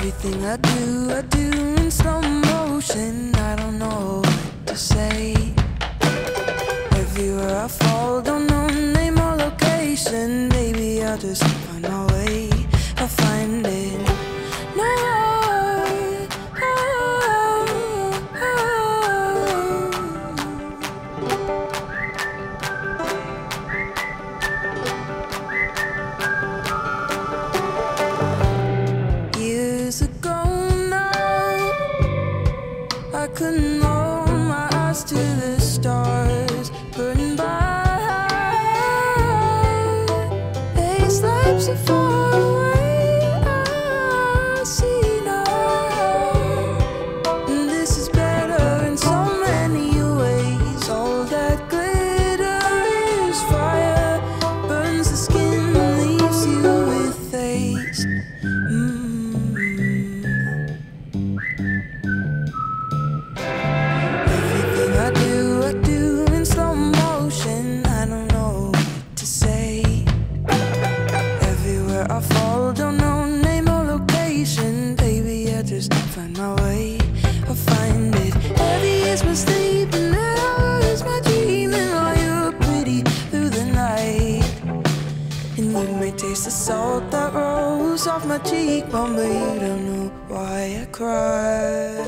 Everything I do, I do I couldn't hold my eyes to the stars burning by. They slept so far Everywhere I fall, don't know name or location. Baby, I just find my way. I find it. Heavy is my sleep, and now is my dreaming. While you're pretty through the night. And you may taste the salt that rolls off my cheekbone, but you don't know why I cry.